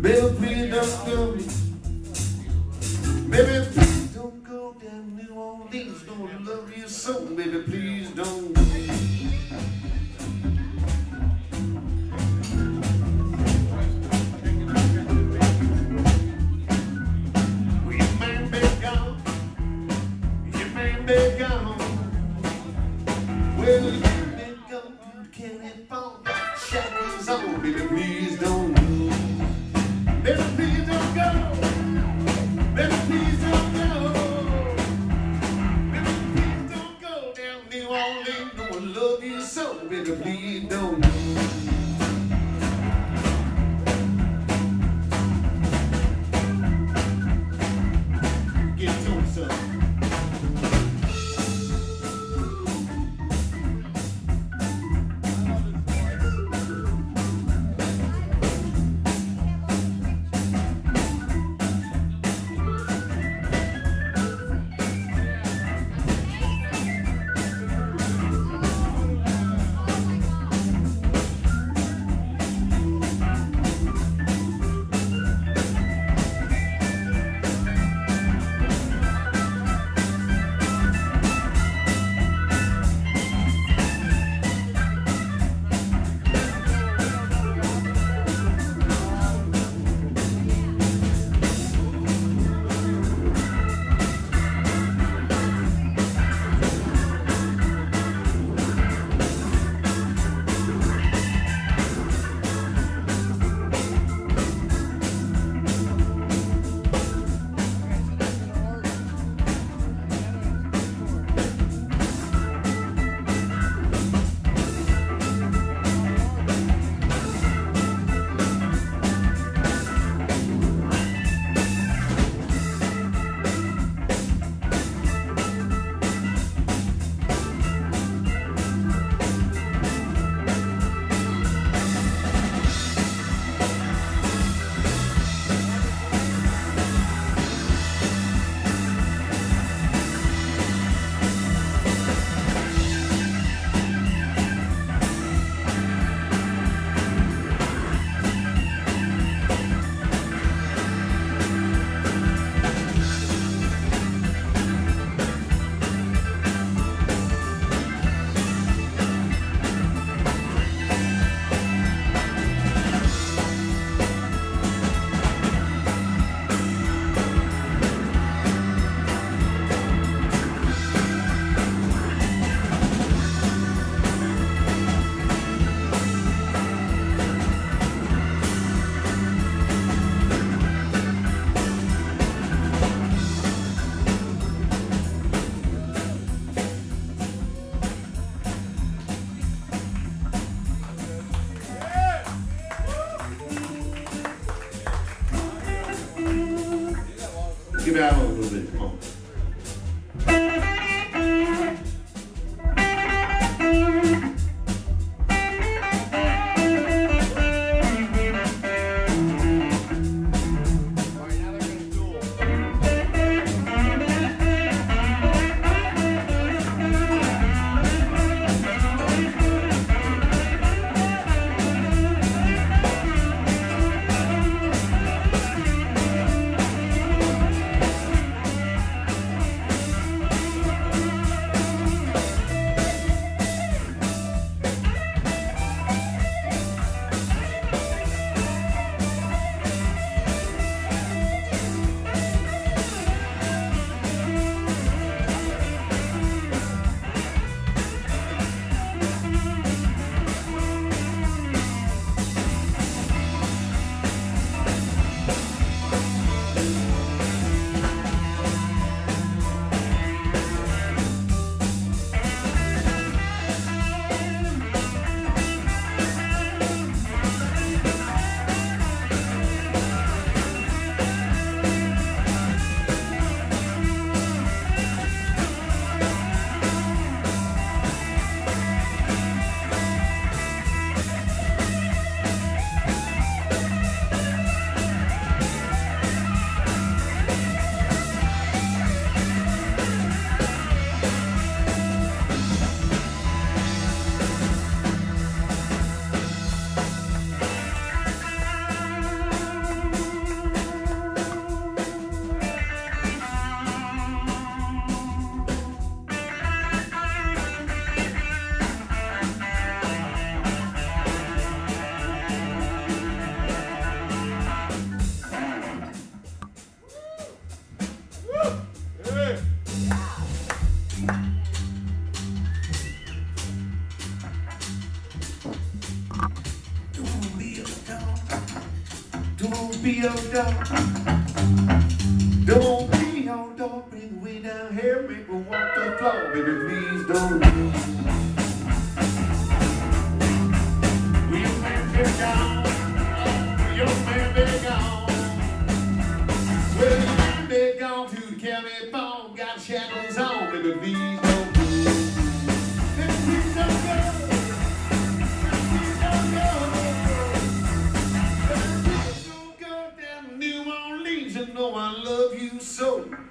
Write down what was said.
Baby, please don't kill me. Baby, please don't go. Gonna love you so, baby, please don't. Well, you may to California, shadows on, baby, please don't. Love you so, baby, please Give it out a little bit. Come on. Your dog. Don't be your dog, bring way down here, make me walk the floor, baby, please don't leave. Will your man be gone? Will your man be gone? Will your man be gone to the county phone? soon.